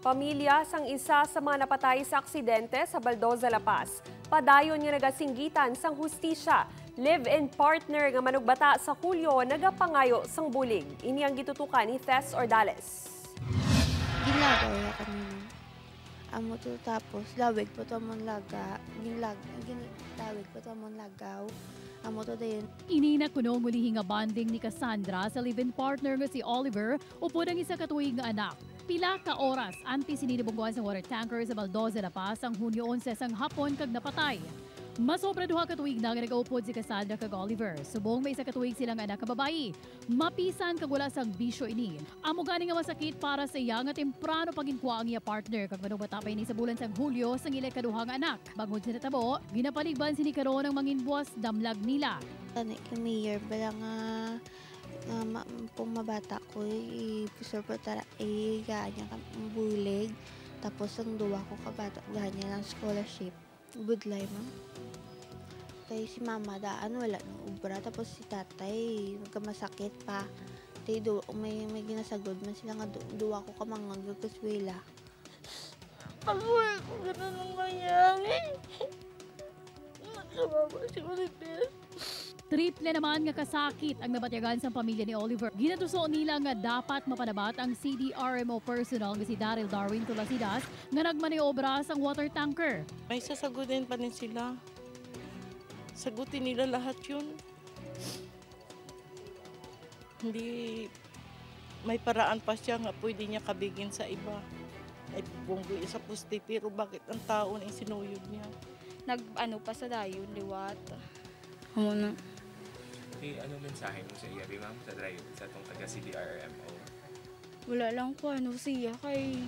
Pamilya sang isa sa mga napatay sa aksidente sa Baldoza, La Paz. Padayon nga nagasinggitan sang hustisya. Live-in partner nga manugbata sa Hulyo nagapangayo sang bulig. Ini ang gitutukan ni Tess Ordales. Ginlagaw ya kanina. Amo to tapos lawig po to amon laga. Ginlag ginlawig po to amon lagaw. Amo to dayon. Inina kuno muli nga banding ni Cassandra sa live-in partner nga si Oliver upod ang isa katuig nga anak. Pila ka oras anti sininibungguan sa water tanker sa Baldoza La Paz ang Hunyo 11 sang hapon kag napatay. Masobra duha ka tuig na nagaupod si Cassandra kag Oliver. Subong may isa ka tuig silang anak ka. Mapisan kag wala sang bisyo ini. Amo gani nga masakit para sa iya nga temprano paginkuha ang iya partner kag manubata pa ini sa bulan sang Hulyo sang ila kaduha nga anak. Bangod sa natabo, ginapaligban sini karon ang manginbuwas damlag nila. Tani kami year bala nga nga ma, kung mabata ko i-preserve po tara eh ganya bulig. Tapos ang duwa ko kabata ganya lang scholarship. Budlay ma'am. Kay si mama daan wala nang ubra. Tapos si tatay magkamasakit pa. Tay do may may ginasagod man sila nga du- duwa ko kamangag kaswela Ako ko ganun ang mayari. Nagkababa si Marites. Triple naman nga kasakit ang nabatyagan sa pamilya ni Oliver. Ginatuso nila nga dapat mapanabat ang CDRMO personnel nga si Daryl Darwin Tulasidas nga nagmaniobra sang water tanker. May sasagutin pa rin sila. Sagutin nila lahat yun. Hindi may paraan pa siya nga pwede niya kabigin sa iba. Ay bunggoy sa pusti pero bakit ang tao na sinuyod niya? nag ano pa sa dayon liwat. Amo na. Eh, ano mensahe mo sa iya, di ma'am, sa drive, sa itong taga CDRMO? Wala lang ko ano siya kay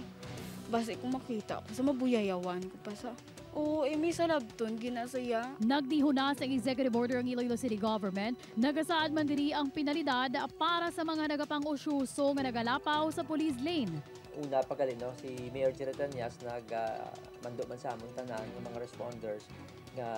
base kung makita ko sa mabuyayawan ko pa sa Oo, eh, may salabton, ginasaya. Nagdiho na sa executive order ang Iloilo City Government, nagasaad man diri ang penalidad para sa mga nagapang-usyuso nga nagalapaw sa police lane. una pagaling no si Mayor Giratanyas nag uh, mando man sa amon tanan ng mga responders nga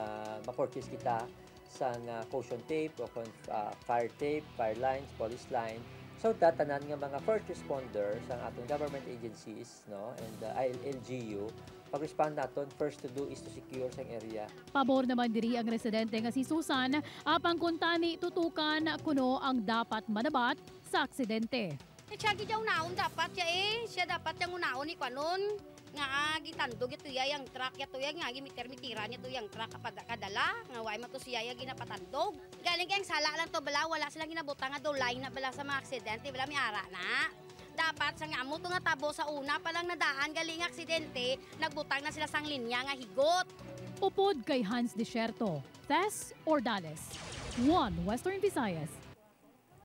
ma-purchase kita sa nga caution tape o uh, fire tape, fire lines, police line so that tanan nga mga first responders ang atong government agencies no and uh, LGU pag-respond naton first to do is to secure sang area Pabor naman diri ang residente nga si Susan, apang kuntani tutukan kuno ang dapat manabat sa aksidente. Siya gidyaw naon dapat siya eh. Siya dapat yung unaon ni kwanon. Nga gitandog ito ya yung truck ya to ya nga gimiter-mitira niya to yung truck kapag kadala nga way man to siya ya ginapatandog. Galing kayang sala lang to bala wala silang ginabuta nga dolay na bala sa mga aksidente bala may ara na. Dapat sa nga mo to nga tabo sa una pa lang nadaan galing aksidente nagbutang na sila sang linya nga higot. Upod kay Hans Desierto, Tess Ordales. One Western Visayas,